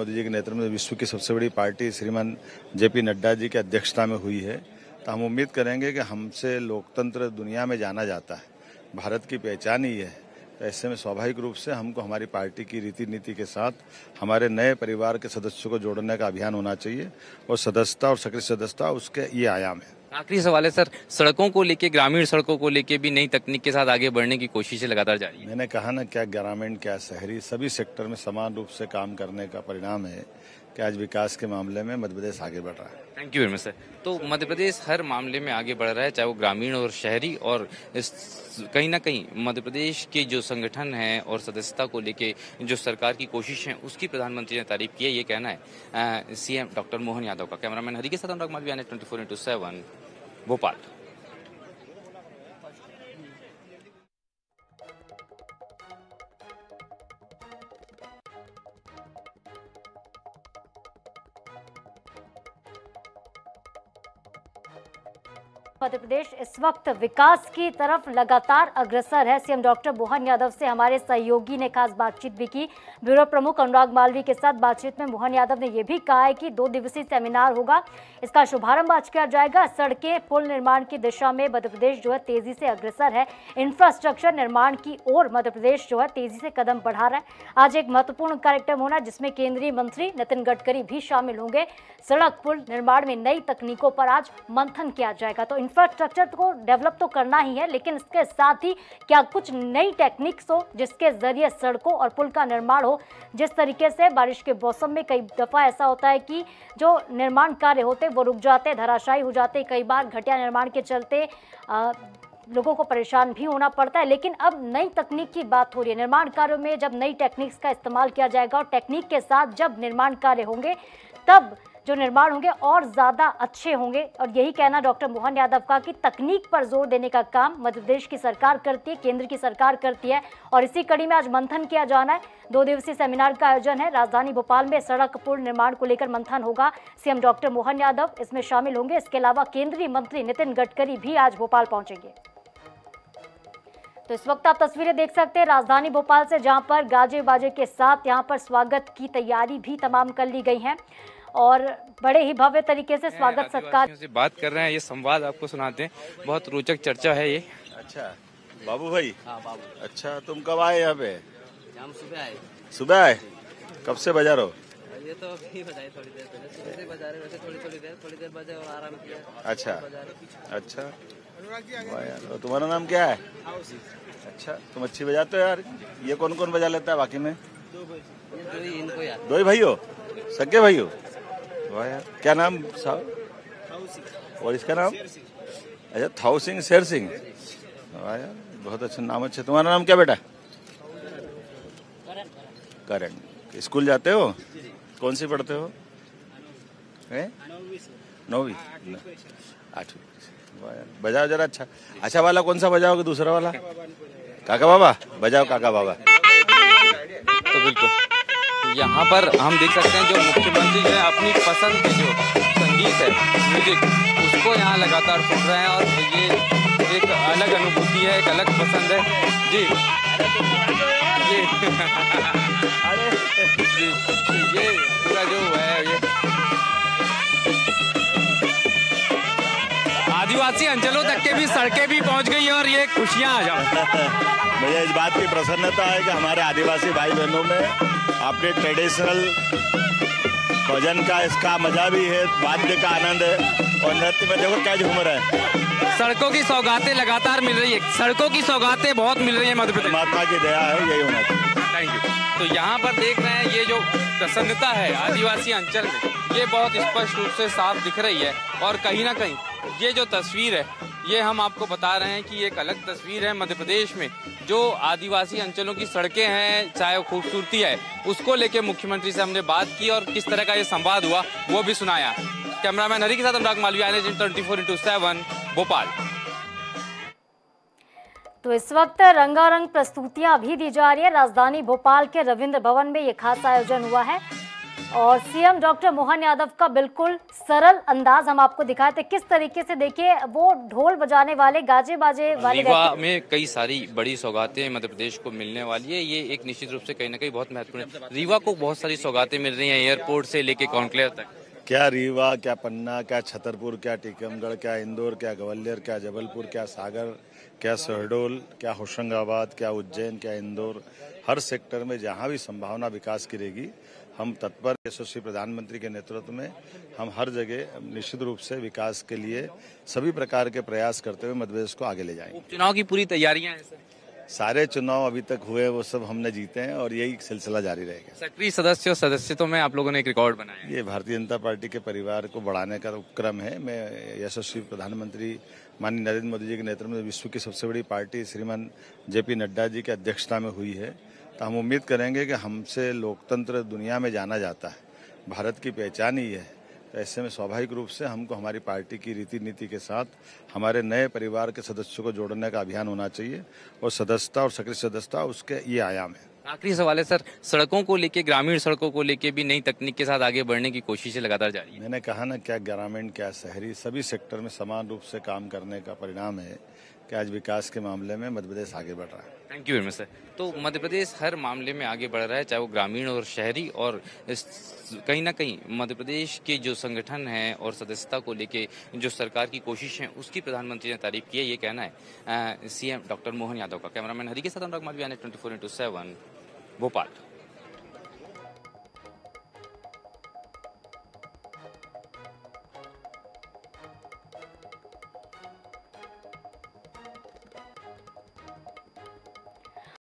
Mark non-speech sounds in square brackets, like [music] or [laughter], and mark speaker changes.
Speaker 1: मोदी जी के नेतृत्व में विश्व की सबसे बड़ी पार्टी श्रीमान जेपी नड्डा जी की अध्यक्षता में हुई है। तो हम उम्मीद करेंगे कि हमसे लोकतंत्र दुनिया में जाना जाता है। भारत की पहचान ही है। ऐसे में स्वाभाविक रूप से हमको हमारी पार्टी की रीति नीति के साथ हमारे नए परिवार के सदस्यों को जोड़ने का अभियान होना चाहिए और सदस्यता और सक्रिय सदस्यता उसके ये आयाम है।
Speaker 2: आखिरी सवाल है सर सड़कों को लेके ग्रामीण सड़कों को लेके भी नई तकनीक के साथ आगे बढ़ने की कोशिशें लगातार जारी है।
Speaker 1: मैंने कहा ना क्या ग्रामीण क्या शहरी सभी सेक्टर में समान रूप से काम करने का परिणाम है। कि आज विकास के मामले में मध्य प्रदेश आगे बढ़ रहा है।
Speaker 2: Thank you very much sir तो मध्य प्रदेश हर मामले में आगे बढ़ रहा है, चाहे वो ग्रामीण और शहरी और कहीं ना कहीं मध्य प्रदेश के जो संगठन है और सदस्यता को लेके जो सरकार की कोशिश है, उसकी प्रधानमंत्री ने तारीफ़ की है, ये कहना है। सीएम डॉक्टर मोहन यादव का कैमरामैन हरी के साथ अनुराग ने twenty four into seven Bhopal.
Speaker 3: Madhya Pradesh इस वक्त विकास की तरफ़ लगातार अग्रसर है। सीएम डॉक्टर मोहन यादव से हमारे सहयोगी ने खास बातचीत भी की। ब्यूरो प्रमुख अनुराग मालवी के साथ बातचीत में मोहन यादव ने यह भी कहा है कि दो दिवसीय सेमिनार होगा। इसका शुभारंभ आज किया जाएगा। सड़कें, पुल निर्माण की दिशा में मध्य प्रदेश जो है तेज़ी से अग्रसर है। इंफ्रास्ट्रक्चर निर्माण की ओर मध्य प्रदेश जो है तेज़ी से कदम बढ़ा रहा है। आज एक महत्वपूर्ण कार्यक्रम होना जिसमें केंद्रीय मंत्री नितिन गडकरी भी शामिल होंगे। सड़क, पुल निर्माण में नई तकनीकों पर आज मंथन किया जाएगा। तो इंफ्रास्ट्रक्चर को डेवलप तो करना ही है लेकिन इसके साथ ही क्या कुछ नई टेक्निक्स हो जिसके ज़रिए सड़कों और पुल का निर्माण हो? जिस तरीके से बारिश के मौसम में कई दफ़ा ऐसा होता है कि जो निर्माण कार्य होते वो रुक जाते धराशायी हो जाते कई बार घटिया निर्माण के चलते आ, लोगों को परेशान भी होना पड़ता है। लेकिन अब नई तकनीक की बात हो रही है। निर्माण कार्यों में जब नई टेक्निक्स का इस्तेमाल किया जाएगा और टेक्निक के साथ जब निर्माण कार्य होंगे तब जो निर्माण होंगे और ज़्यादा अच्छे होंगे। और यही कहना डॉक्टर मोहन यादव का कि तकनीक पर ज़ोर देने का काम मध्य प्रदेश की सरकार करती है, केंद्र की सरकार करती है। और इसी कड़ी में आज मंथन किया जाना है। दो दिवसीय सेमिनार का आयोजन है। राजधानी भोपाल में सड़क पुल निर्माण को लेकर मंथन होगा। सीएम डॉक्टर मोहन यादव इसमें शामिल होंगे। इसके अलावा केंद्रीय मंत्री नितिन गडकरी भी आज भोपाल पहुँचेंगे। तो इस वक्त आप तस्वीरें देख सकते हैं राजधानी भोपाल से जहाँ पर गाजे बाजे के साथ यहाँ पर स्वागत की तैयारी भी तमाम कर ली गई है। और बड़े ही भव्य तरीके से स्वागत सत्कार
Speaker 2: से बात कर रहे हैं ये संवाद आपको सुनाते हैं। बहुत रोचक चर्चा है ये।
Speaker 1: अच्छा बाबू भाई?
Speaker 4: हाँ बाबू।
Speaker 1: अच्छा तुम कब आए यहाँ पे?
Speaker 4: हम सुबह आए।
Speaker 1: सुबह आए? कब से बजा रहो
Speaker 4: ये तो अभी बजाए थोड़ी देर पहले। सुबह से बजा रहे वैसे थोड़ी थोड़ी देर थोड़ी देर बजे और आराम किया
Speaker 1: अच्छा। अच्छा। वाह यार तुम्हारा नाम क्या है? अच्छा तुम अच्छी बजाते हो यार। ये कौन कौन बजा लेता है बाकी में?
Speaker 4: ये दो ही इनको यार
Speaker 1: दो ही भाई हो सगे भाई हो वाह यार क्या नाम साहब और इसका नाम? अच्छा थाऊ सिंह शेर सिंह। वाह यार बहुत अच्छा नाम अच्छा। तुम्हारा नाम क्या बेटा? करण स्कूल जाते हो? कौन सी पढ़ते हो? हैं? नौवीं आठवीं बजाओ जरा अच्छा। अच्छा वाला कौन सा बजाओगे दूसरा वाला? काका बाबा बजाओ काका बाबा।
Speaker 2: तो बिल्कुल। यहाँ पर हम देख सकते हैं जो मुख्यमंत्री है अपनी पसंद के जो संगीत है म्यूज़िक उसको यहाँ लगातार सुन रहे हैं और ये एक अलग अनुभूति है एक अलग पसंद है। जी। ये [laughs] जी ये पूरा जो है ये। आदिवासी अंचलों तक के भी सड़कें भी पहुँच गई और ये खुशियाँ आ जाओ
Speaker 1: भैया इस बात की प्रसन्नता है कि हमारे आदिवासी भाई बहनों में अपने ट्रेडिशनल भजन का इसका मज़ा भी है वाद्य का आनंद है और नृत्य में देखो क्या झूम रहे हैं।
Speaker 2: सड़कों की सौगातें लगातार मिल रही है। सड़कों की सौगातें बहुत मिल रही है मध्य प्रदेश।
Speaker 1: परमात्मा की दया है यही होना चाहिए।
Speaker 2: थैंक यू तो यहाँ पर देख रहे हैं ये जो प्रसन्नता है आदिवासी अंचल में, ये बहुत स्पष्ट रूप से साफ़ दिख रही है और कहीं ना कहीं ये जो तस्वीर है, ये हम आपको बता रहे हैं कि एक अलग तस्वीर है मध्य प्रदेश में, जो आदिवासी अंचलों की सड़कें हैं, चाहे खूबसूरती है, उसको लेके मुख्यमंत्री से हमने बात की और किस तरह का ये संवाद हुआ, वो भी सुनाया। कैमरामैन हरी के साथ Anurag Malviya twenty four into seven Bhopal.
Speaker 3: तो इस वक्त रंगारंग प्रस्तुतियाँ भी दी जा रही है। राजधानी भोपाल के रविंद्र भवन में ये खास आयोजन हुआ है। और सीएम डॉक्टर मोहन यादव का बिल्कुल सरल अंदाज हम आपको दिखाए थे। किस तरीके से देखिए वो ढोल बजाने वाले गाजे बाजे वाले
Speaker 2: रीवा में कई सारी बड़ी सौगातें मध्य प्रदेश को मिलने वाली है। ये एक निश्चित रूप से कहीं ना कहीं बहुत महत्वपूर्ण है। रीवा को बहुत सारी सौगातें मिल रही हैं एयरपोर्ट से लेके कॉन्क्लेव तक।
Speaker 1: क्या रीवा क्या पन्ना क्या छतरपुर क्या टीकमगढ़ क्या इंदौर क्या ग्वालियर क्या जबलपुर क्या सागर क्या शहडोल क्या होशंगाबाद क्या उज्जैन क्या इंदौर हर सेक्टर में जहाँ भी संभावना विकास की रहेगी हम तत्पर यशस्वी प्रधानमंत्री के नेतृत्व में हम हर जगह निश्चित रूप से विकास के लिए सभी प्रकार के प्रयास करते हुए मध्यप्रदेश को आगे ले जाएँगे।
Speaker 2: चुनाव की पूरी तैयारियाँ हैं सर?
Speaker 1: सारे चुनाव अभी तक हुए वो सब हमने जीते हैं और यही सिलसिला जारी रहेगा।
Speaker 2: सक्रिय सदस्य और सदस्यत्व में आप लोगों ने एक रिकॉर्ड बनाया
Speaker 1: ये भारतीय जनता पार्टी के परिवार को बढ़ाने का उपक्रम है। मैं यशस्वी प्रधानमंत्री माननीय नरेंद्र मोदी जी के नेतृत्व में विश्व की सबसे बड़ी पार्टी श्रीमान जेपी नड्डा जी की अध्यक्षता में हुई है। तो हम उम्मीद करेंगे कि हमसे लोकतंत्र दुनिया में जाना जाता है। भारत की पहचान ही है। तो ऐसे में स्वाभाविक रूप से हमको हमारी पार्टी की रीति नीति के साथ हमारे नए परिवार के सदस्यों को जोड़ने का अभियान होना चाहिए और सदस्यता और सक्रिय सदस्यता उसके ये आयाम है।
Speaker 2: आखिरी सवाल है, सर, सड़कों को लेके, ग्रामीण सड़कों को लेके भी नई तकनीक के साथ आगे बढ़ने की कोशिशें लगातार जारी
Speaker 1: मैंने कहा ना, क्या ग्रामीण, क्या शहरी, सभी सेक्टर में समान रूप से काम करने का परिणाम है। कि आज विकास के मामले में मध्य प्रदेश आगे बढ़ रहा है।
Speaker 2: Thank you very much sir तो मध्य प्रदेश हर मामले में आगे बढ़ रहा है, चाहे वो ग्रामीण और शहरी और कहीं ना कहीं मध्य प्रदेश के जो संगठन है और सदस्यता को लेके जो सरकार की कोशिश है, उसकी प्रधानमंत्री ने तारीफ़ की है, ये कहना है। सीएम डॉक्टर मोहन यादव का कैमरामैन हरी के साथ Anurag Malviya twenty four into seven Bhopal.